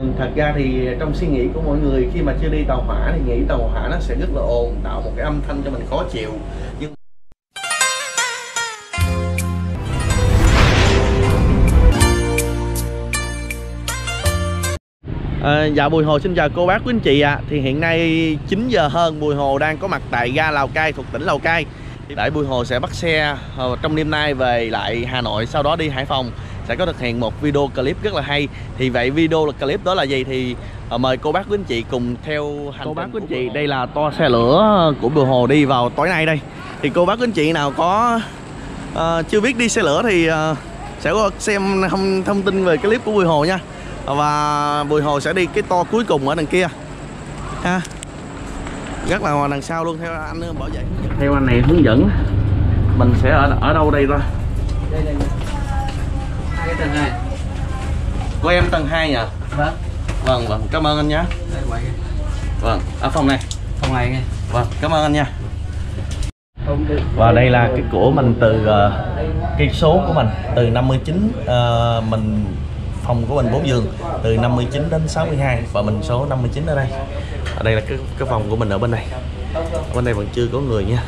Ừ, thật ra thì trong suy nghĩ của mọi người khi mà chưa đi tàu hỏa thì nghĩ tàu hỏa nó sẽ rất là ồn tạo một cái âm thanh cho mình khó chịu. Nhưng À, dạ Bùi Hồ xin chào cô bác quý anh chị ạ. À. Thì hiện nay 9 giờ hơn Bùi Hồ đang có mặt tại ga Lào Cai thuộc tỉnh Lào Cai. Thì Tại Bùi Hồ sẽ bắt xe ờ, trong đêm nay về lại Hà Nội sau đó đi Hải Phòng sẽ có thực hiện một video clip rất là hay. Thì vậy video clip đó là gì? Thì uh, mời cô bác quý anh chị cùng theo hành cô bác quý anh chị đây là toa xe lửa của Bùi Hồ đi vào tối nay đây. Thì cô bác quý anh chị nào có uh, chưa biết đi xe lửa thì uh, sẽ có xem thông, thông tin về clip của Bùi Hồ nha. Và Bùi Hồ sẽ đi cái to cuối cùng ở đằng kia ha. Rất là đằng sau luôn theo anh bảo vệ theo anh này hướng dẫn mình sẽ ở ở đâu đây ta? Đây đây tầng này của em tầng 2 nhỉ? Vâng. Vâng vâng. Cảm ơn anh nhé. Vâng. Ở phòng này. Phòng này nghe. Vâng cảm ơn anh nha. Và đây là cái của mình từ uh, cái số của mình. Từ 59 uh, mình phòng của mình 4 giường. Từ 59 đến 62 và mình số 59 ở đây. Ở đây là cái cái phòng của mình ở bên này ở bên đây vẫn chưa có người nha.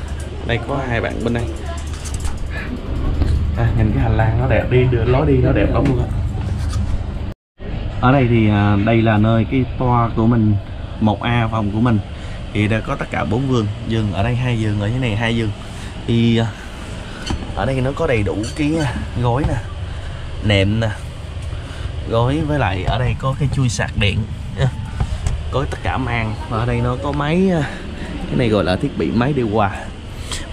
Đây có hai bạn bên đây à, nhìn cái hành lang nó đẹp đi đưa lối đi nó đẹp lắm luôn á. Ở đây thì à, đây là nơi cái toa của mình 1A phòng của mình. Thì đã có tất cả bốn giường giường ở đây hai giường ở dưới này hai giường thì à, ở đây nó có đầy đủ cái gối nè nệm nè gối với lại ở đây có cái chui sạc điện. Có tất cả màn. Và ở đây nó có máy à, cái này gọi là thiết bị máy điều hòa.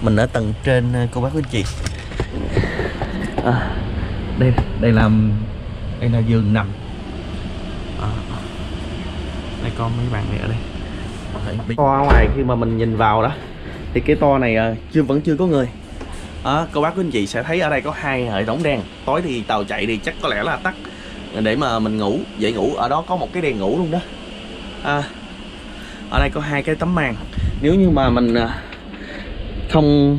Mình ở tầng trên cô bác quý chị à, đây đây là đây là giường nằm. À, đây con mấy bạn này ở đây. To ngoài khi mà mình nhìn vào đó thì cái to này à, chưa vẫn chưa có người. À, cô bác quý anh chị sẽ thấy ở đây có hai hệ thống đèn. Tối thì tàu chạy thì chắc có lẽ là tắt. Để mà mình ngủ dậy ngủ ở đó có một cái đèn ngủ luôn đó. À, ở đây có hai cái tấm màn. Nếu như mà mình à, không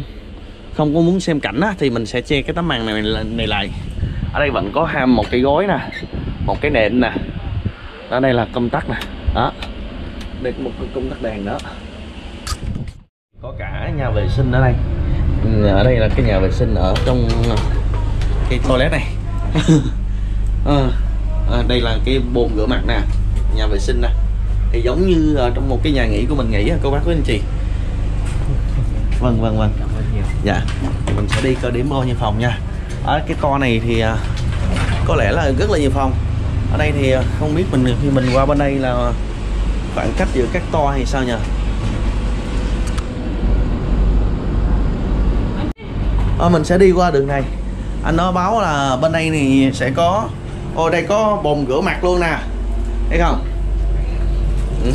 không có muốn xem cảnh á, thì mình sẽ che cái tấm màn này này lại. Ở đây vẫn có ham một cái gối nè một cái nệm nè. Ở đây là công tắc nè. Đó. Đây một cái công tắc đèn đó. Có cả nhà vệ sinh ở đây. Ừ, ở đây là cái nhà vệ sinh ở trong ờ, cái toilet này. À, à, đây là cái bồn rửa mặt nè nhà vệ sinh nè. Thì giống như trong một cái nhà nghỉ của mình nghỉ cô bác với anh chị. Vâng vâng vâng dạ. Mình sẽ đi coi điểm ô như phòng nha. Ở cái co này thì à, có lẽ là rất là nhiều phòng. Ở đây thì à, không biết mình khi mình qua bên đây là khoảng cách giữa các to hay sao nhỉ à, ờ, mình sẽ đi qua đường này. Anh nó báo là bên đây thì sẽ có Ôi đây có bồn rửa mặt luôn nè. Thấy không? Ừ.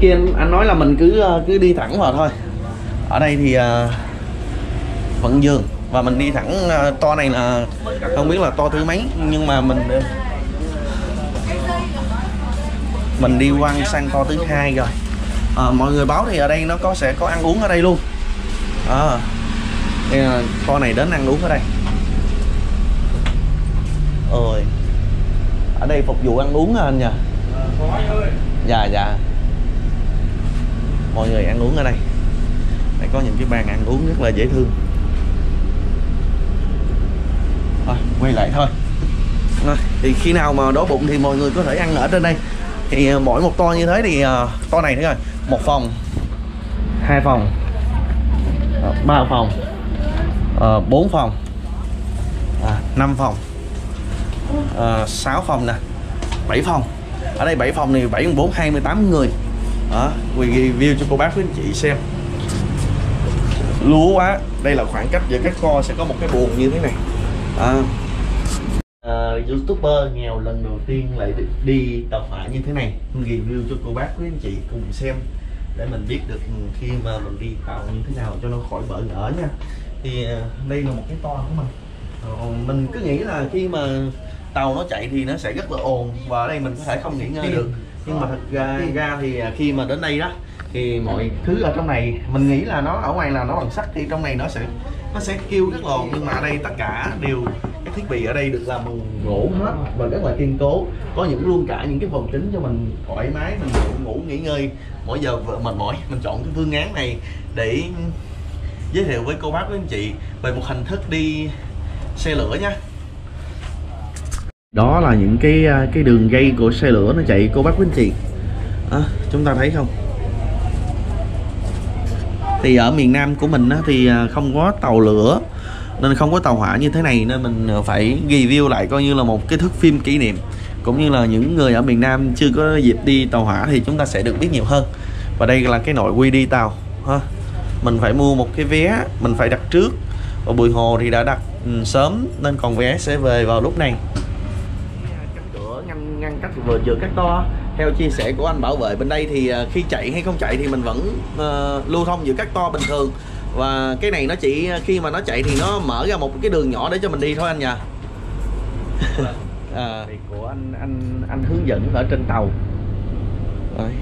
Kia anh nói là mình cứ cứ đi thẳng vào thôi. Ở đây thì uh, Vẫn giường Và mình đi thẳng uh, to này là Không biết là to thứ mấy Nhưng mà mình Mình đi quăng sang to thứ hai rồi. À, Mọi người báo thì ở đây nó có sẽ có ăn uống ở đây luôn. À, đây là to này đến ăn uống ở đây. Ơi ở đây phục vụ ăn uống hả anh nhỉ dạ dạ mọi người ăn uống ở đây. Đây có những cái bàn ăn uống rất là dễ thương. Thôi quay lại thôi. À, thì khi nào mà đói bụng thì mọi người có thể ăn ở trên đây. Thì à, mỗi một to như thế thì uh, to này thế rồi một phòng hai phòng à, ba uh, phòng bốn phòng à, 5 phòng uh, 6 phòng nè 7 phòng. Ở đây 7 phòng này 7 4 28 người đó review cho cô bác với anh chị xem. Lúa quá. Đây là khoảng cách giữa các kho sẽ có một cái buồng như thế này. À, uh, youtuber nghèo lần đầu tiên lại đi, đi tàu hỏa như thế này. Review cho cô bác với anh chị cùng xem để mình biết được khi mà mình đi tàu như thế nào cho nó khỏi bỡ ngỡ nha. Thì uh, đây là một cái to của mình. Uh, mình cứ nghĩ là khi mà tàu nó chạy thì nó sẽ rất là ồn và ở đây mình có thể không nghỉ ngơi được nhưng mà thật ra, ra thì à, khi mà đến đây đó thì mọi thứ ở trong này mình nghĩ là nó ở ngoài là nó bằng sắt thì trong này nó sẽ nó sẽ kêu rất là ồn. Nhưng mà ở đây tất cả đều cái thiết bị ở đây được làm bằng gỗ hết và rất là kiên cố. Có những luôn cả những cái vòng kính cho mình thoải mái mình ngủ, ngủ nghỉ ngơi. Mỗi giờ vợ mệt mỏi mình chọn cái phương án này để giới thiệu với cô bác với anh chị về một hình thức đi xe lửa nha đó là những cái à, cái đường dây của xe lửa nó chạy cô bác quý anh chị à, chúng ta thấy không? Thì ở miền Nam của mình á, thì à, không có tàu lửa nên không có tàu hỏa như thế này nên mình à, phải review lại coi như là một cái thước phim kỷ niệm. Cũng như là những người ở miền Nam chưa có dịp đi tàu hỏa thì chúng ta sẽ được biết nhiều hơn. Và đây là cái nội quy đi tàu ha. Mình phải mua một cái vé mình phải đặt trước. Ở Bùi Hồ thì đã đặt ừ, sớm nên còn vé sẽ về vào lúc này cách vừa giữa các to. Theo chia sẻ của anh bảo vệ bên đây thì à, khi chạy hay không chạy thì mình vẫn ờ, lưu thông giữa các to bình thường. Và cái này nó chỉ khi mà nó chạy thì nó mở ra một cái đường nhỏ để cho mình đi thôi anh nhỉ. À, của anh anh anh hướng dẫn ở trên tàu. Đấy.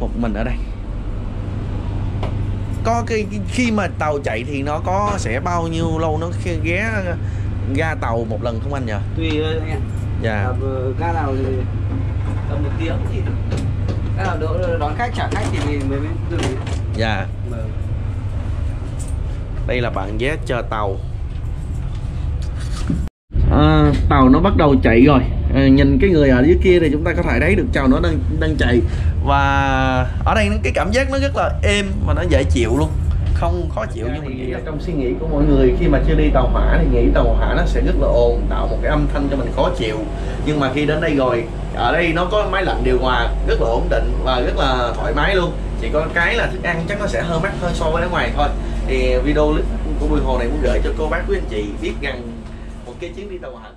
một mình ở đây. Có cái khi mà tàu chạy thì nó có sẽ bao nhiêu lâu nó khi ghé ga tàu một lần không anh nhỉ? Tùy ạ dạ. À, ga nào thì tầm một tiếng thì ga nào đỡ đón khách trả khách thì mình mới mới dừng dạ. Vâng. đây là bạn vé chờ tàu. À, tàu nó bắt đầu chạy rồi. À, nhìn cái người ở dưới kia thì chúng ta có thể thấy được tàu nó đang đang chạy. Và ở đây cái cảm giác nó rất là êm và nó dễ chịu luôn không khó chịu như mình nghĩ trong suy nghĩ của mọi người khi mà chưa đi tàu hỏa thì nghĩ tàu hỏa nó sẽ rất là ồn tạo một cái âm thanh cho mình khó chịu. Nhưng mà khi đến đây rồi ở đây nó có máy lạnh điều hòa rất là ổn định và rất là thoải mái luôn. Chỉ có cái là thức ăn chắc nó sẽ hơi mắc hơn so với ở ngoài thôi. Thì video clip của Bùi Hồ này muốn gửi cho cô bác quý anh chị biết rằng một cái chuyến đi tàu hỏa